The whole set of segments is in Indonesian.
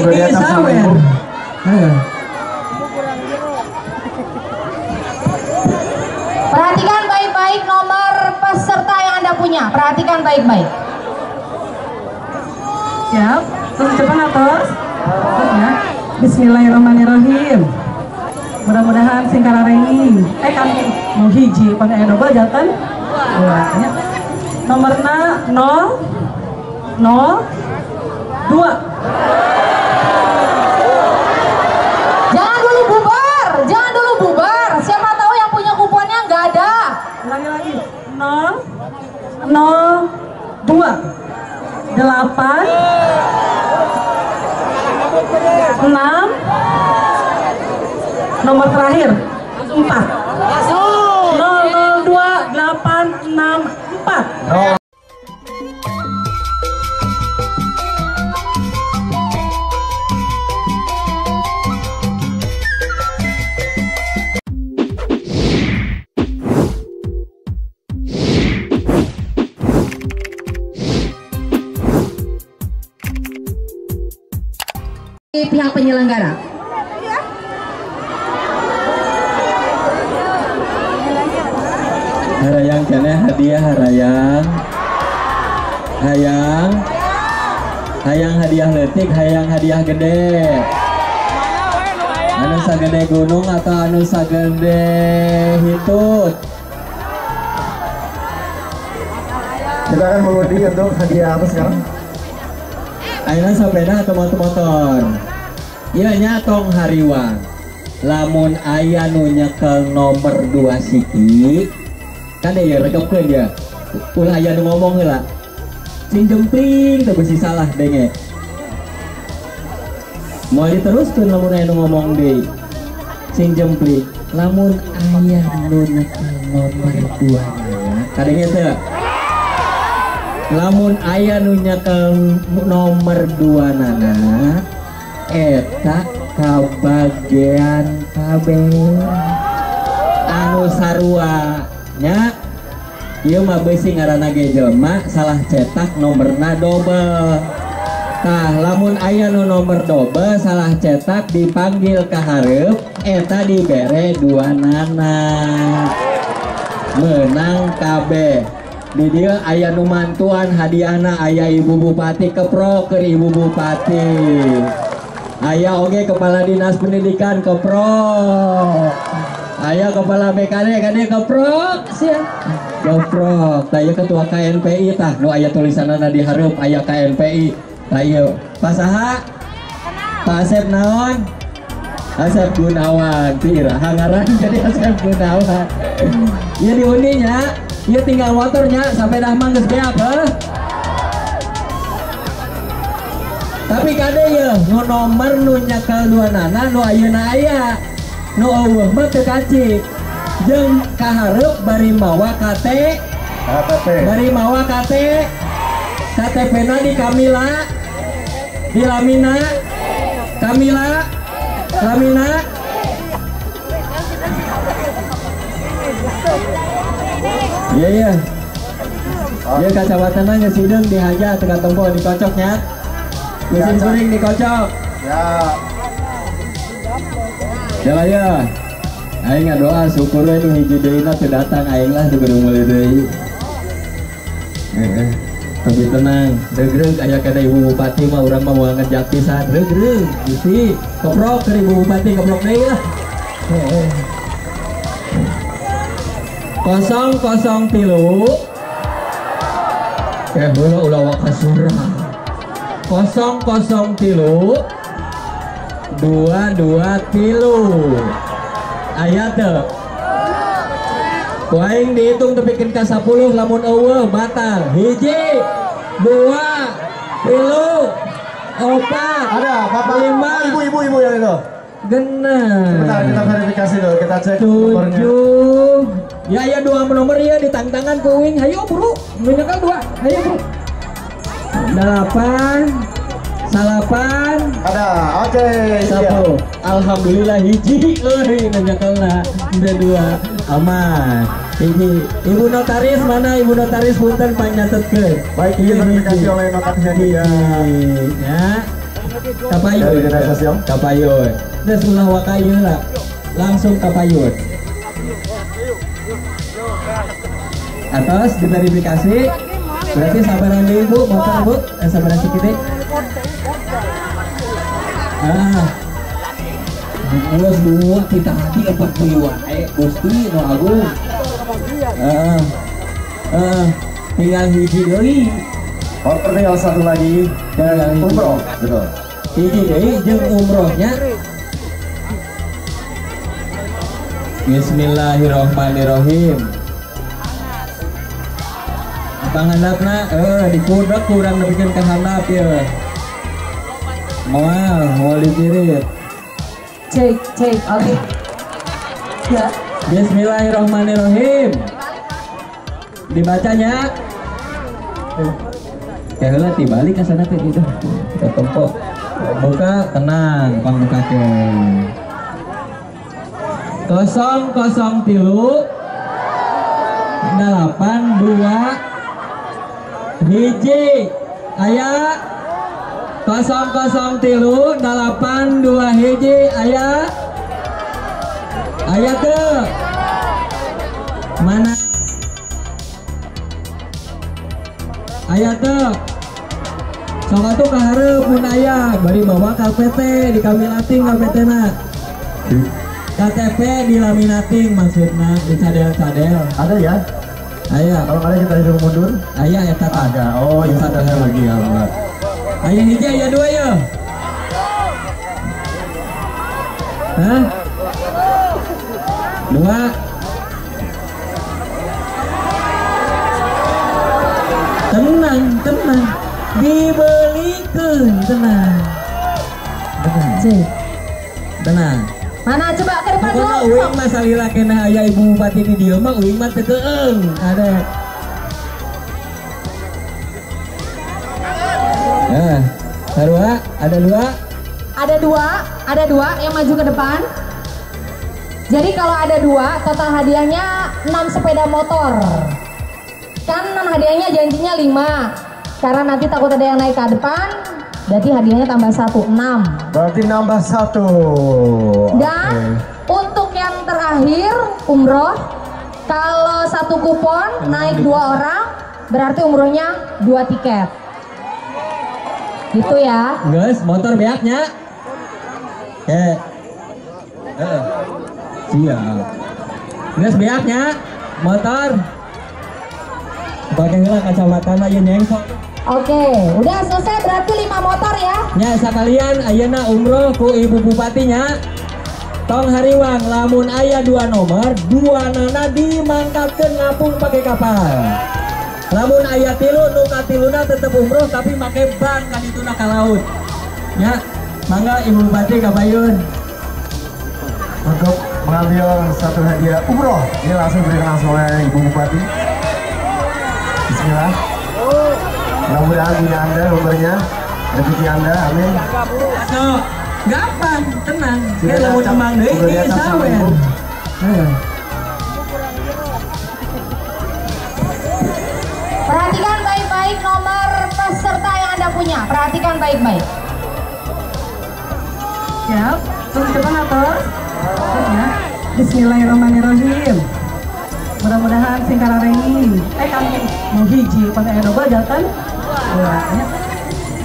Udah di atas sama ibu. Perhatikan baik-baik nomor peserta yang Anda punya. Perhatikan baik-baik. Siap, terus depan atas. Ya. Bismillahirrahmanirrahim. Mudah-mudahan sing kararengi. Eh kan mau hiji pada aya double jantan. Dua. Ya. Nomorna 0 0 2. Jangan dulu bubar, jangan dulu bubar. Siapa tahu yang punya kuponnya nggak ada. Ulangi lagi. 0 0 2 8 6 Nomor terakhir 4 002 864 Pihak penyelenggara. Harayang kene hadiah harayang. Hayang. Hayang hadiah letik, hayang hadiah gede. Anu sagede gunung atau anu sagede hitut? Kita akan mengundi untuk hadiah apa sekarang? Aina sepeda atau motor-motor Iya nya tong hariwang Lamun aya nu nyekel nomor dua siki Kan ya rekepkeun ya Ulah aya nu ngomong heula. Sing jempling teu besi salah denge. Mau diteruskeun lamun aya nu ngomong deui. Sing jempling Lamun aya nu nyekel nomor dua. Kadenge teu lamun aya nu nyekel nomor dua nana eta kabagian kabeh. Anu sarua nya ieu mah beusi ngaranna ge jelema salah cetak nomorna double Tah lamun aya nu nomor double salah cetak dipanggil ka hareup eta dibere dua nana. Menang kabeh. Di dia ayah numantuan hadiahna ayah ibu bupati kepro ke ibu bupati ayah oge kepala dinas pendidikan kepro ayah kepala BKD kade kepro sia kepro taya ketua KNPI tah. Nu ayah tulisanana di hareup ayah KNPI taya pasaha Pak Asep naon? Asep Gunawan. Tira hangaran jadi Asep Gunawan. Ya diundinya Iya tinggal motornya sampai dah mangges ge apa? Tapi kade ya nu nomor nu nyakal dua nana nu ayeuna aya. Nu eueuh mah teu kacik. Jeung kahareup bari mawa KT KTP. bari mawa KT KTP na di Kamila. Di Lamina. Kamila. Lamina. Iya iya. Iya kacamata nanya sideng dihaja tengah tempo dikocoknya. Mesin kuning dikocok. Ya. Jalan ya. Aing doa syukur we nu hiji deuna teu datang aing lah teu kudu meuli deui. Heeh. Tapi tenang, regreg aya kada ibu bupati mah urang mah mau ngejak pisan regreg. Gusti, keprok ke ibu bupati keprok deui lah. Heeh. Kosong kosong tilu. Eh bola ulah wakasura. Kosong kosong tilu. Dua dua tilu. Ayat teu. Kuaing dihitung tepikeun ka 10 lamun eueuh batal. Hiji, dua, tilu, opat, Ada Bapak lima, Ibu ibu ibu yang itu. genep. Bentar kita verifikasi dulu, kita cek nomornya. tujuh ya ya dua nomor ya di tangan ku wing ayo bro menyekel dua ayo bro delapan salapan Ada. Oke. Iya. satu alhamdulillah hiji euy menyekelna udah dua aman hiji ibu notaris mana ibu notaris punten panyatetkeun Baik, ini verifikasi oleh notarisnya dia. ya Kapayun. Kapayun. Terus ulah wakayu lah. Langsung kapayun. Atas diverifikasi. Berarti sabaran deh bu, motor bu, eh, sabaran sedikit. Ah, Ulas dua kita hati empat puluh eh gusti no agung. Ah, ah, tinggal hiji deui. Oh, tinggal satu lagi. Tinggal. Umroh, betul. Hiji deui jeung umrohnya. Bismillahirrahmanirrahim. Panganapna eh dikudak kurang nepikeun ka handap ya. Moal, moal dipirit. Cek, cek, oke. Ya. Bismillahirrahmanirrahim. Dibacanya. Ya lah dibalik ke sana teh itu. Ke tempo. Buka tenang, pang buka ke. Kosong kosong tilu delapan dua hiji. Ayah kosong kosong tilu delapan dua hiji. Ayah ayah ke? Mana? Ayah ke? Sok atuh ka hareup mun aya. Bari bawa KPT di kami lating KPT na. KTP di laminating maksudna di cadel-cadel. Ada ya? Aya Kalau ada kita disuruh mundur. aya eta tah. Ada. Oh, itu ada lagi ya, Mbak. Aya hiji aya dua ya. Hah? Dua. Tenang, tenang. Dibelikan, tenang. Tenang. Tenang. Mana coba ke depan Pokoknya dulu. uing mah salila kena aya ibu bupati di dieu mah uing mah teu keung. Ada. Nah, sarua ada dua. Ada dua, ada dua yang maju ke depan. Jadi kalau ada dua, total hadiahnya 6 sepeda motor. Kan hadiahnya janjinya 5. Karena nanti takut ada yang naik ke depan, berarti hadiahnya tambah satu, 6. Berarti nambah satu. Dan untuk yang terakhir umroh, kalau satu kupon naik dua orang, berarti umrohnya dua tiket. Gitu ya. Guys, motor beaknya. Eh. Eh. Siap. Guys, beaknya. Motor. Pakai kacamata ieu nengkok. Oke, udah selesai berarti lima motor ya. Nya sekalian ayeuna umroh ku ibu bupatinya. Tong hariwang lamun aya dua nomor, dua nana dimangkatkeun ngapung pakai kapal. Lamun aya tilu nu katiluna tetep umroh tapi make ban ka dituna ka laut. Ya, mangga ibu bupati kabayun. Untuk mengambil satu hadiah umroh, ini langsung diberikan langsung oleh Ibu Bupati. Bismillah. Mudah-mudahan punya Anda nomornya, rezeki Anda, amin. So, gampang, tenang. Sudah Kayak lamun diacap- emang deui sudah ini. Heh. Perhatikan baik-baik nomor peserta yang Anda punya. Perhatikan baik-baik. Siap. Terus depan atas. Ya. Bismillahirrahmanirrahim. Mudah-mudahan sing kararengi. Eh kami mau hiji pakai double jatan. Dua. Ya.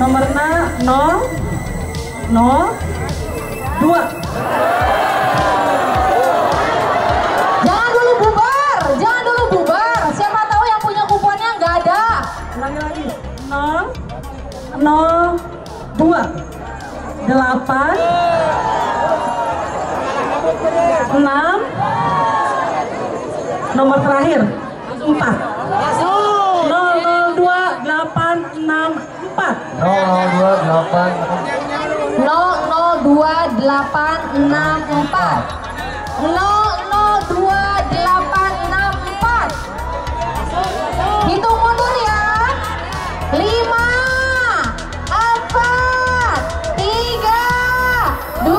Nomorna 0 0 2. Jangan dulu bubar, jangan dulu bubar. Siapa tahu yang punya kuponnya nggak ada. Ulangi lagi. 0 0 2 8 6 Nomor terakhir 4 4 002 002864 002864 Hitung mundur ya. 5 4 3 2 1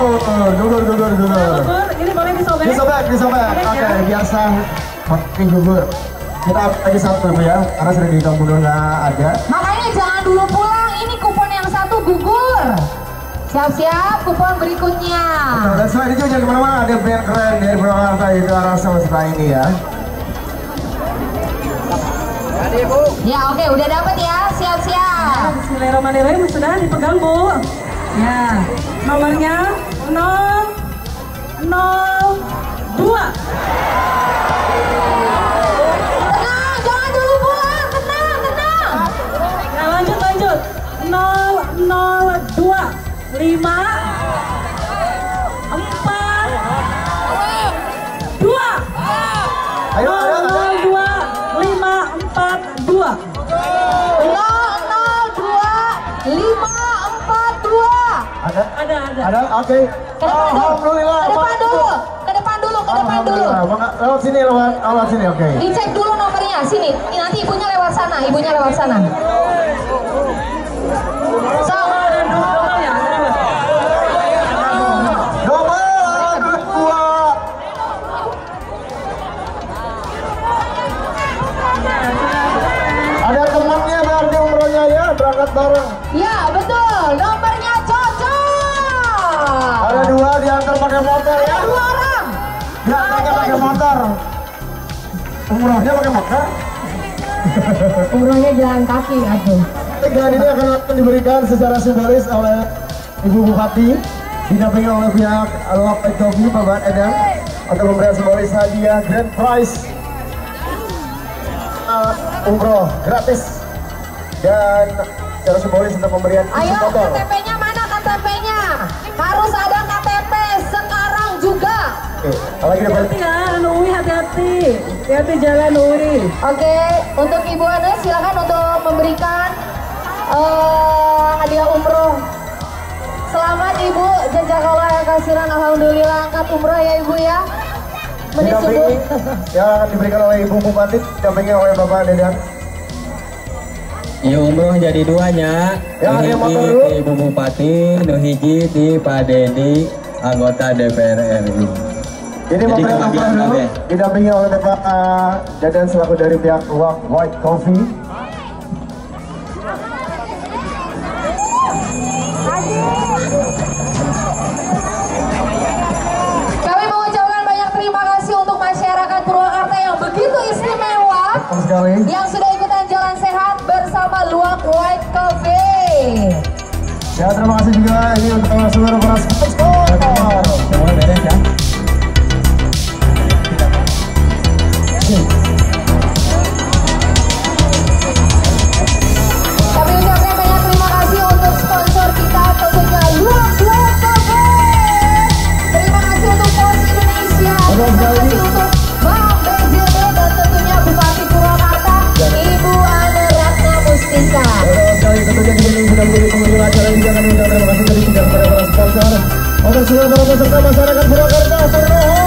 Oh, gugur, gugur, gugur. Gugur, ini boleh disobek. Disobek, disobek. Oke, biasa pakai gugur. kita lagi satu ibu ya, karena sudah di kampung nggak ada. Makanya jangan dulu pulang, ini kupon yang satu gugur. Siap-siap kupon berikutnya. Dan selain itu jangan ke mana-mana, ada brand keren dari Purwakarta itu arah semesta ini ya. Ya oke, udah dapet ya, siap-siap. Bismillahirrahmanirrahim sudah dipegang bu. Ya, nomornya 0 0 0 2 5 4 2 Ayo, ayo, ayo. 0 2 5 4 2 002 542. Ada? Ada ada Ada? Oke. Ke depan dulu. Alhamdulillah. Ke depan dulu. Ke depan dulu, ke depan dulu. Lewat sini, lewat, lewat sini, oke. Dicek dulu nomornya, sini. Nanti ibunya lewat sana, ibunya lewat sana. Pakai motor. Umrohnya pakai motor. Umrohnya jalan kaki, aduh. Dengan ini akan diberikan secara simbolis oleh Ibu Bupati didampingi oleh pihak Alwak Ekonomi Bapak Edam untuk memberikan simbolis hadiah grand prize uh, umroh gratis dan secara simbolis untuk pemberian Ayo. KTP-nya mana KTP-nya? Harus ada. Oke, lagi dapat hati ya Nui hati-hati hati-hati jalan Nui Oke, untuk Ibu Ana silakan untuk memberikan eh, hadiah umroh. Selamat Ibu, jazakallah ya kasiran Alhamdulillah angkat umroh ya Ibu ya. Subuh. yang diberikan oleh Ibu Bupati didampingi oleh Bapak Dedan. Iya umroh jadi duanya. Ya, yang hiji motor dulu. di Ibu Bupati, nu hiji di Pak Dedi, anggota DPR RI. Ini Jadi pemberian kebagian umroh dulu didampingi oleh Bapak uh, Dadan selaku dari pihak Wak White Coffee. Kami mengucapkan banyak terima kasih untuk masyarakat Purwakarta yang begitu istimewa yang sudah ikutan jalan sehat bersama Luwak White Coffee. Ya terima kasih juga ini untuk seluruh para sponsor. Terima kasih kepada para sponsor. Untuk seluruh peserta masyarakat Purwakarta, Purwakarta.